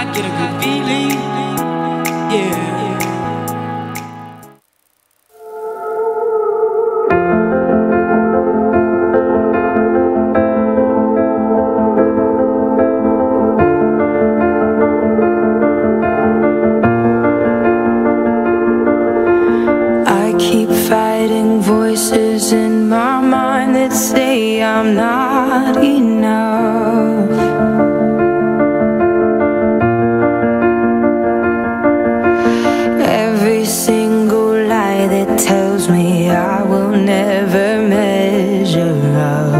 I get a good feeling. Yeah. I keep fighting voices in my mind that say I'm not enough. Never measure up.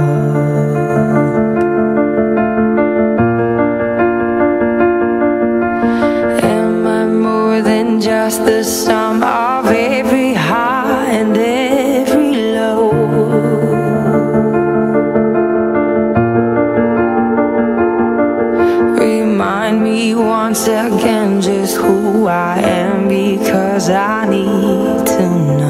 Am I more than just the sum of every high and every low? Remind me once again just who I am because I need to know.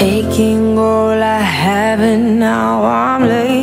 Taking all I have and now I'm laying